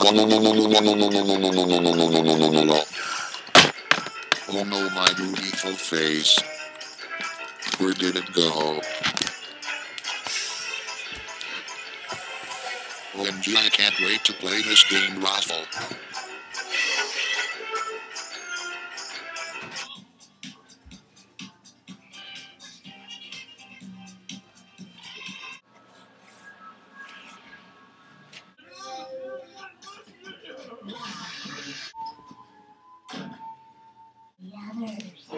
Oh no my beautiful face. Where did it go? OMG, I can't wait to play this game, Raffle. the others.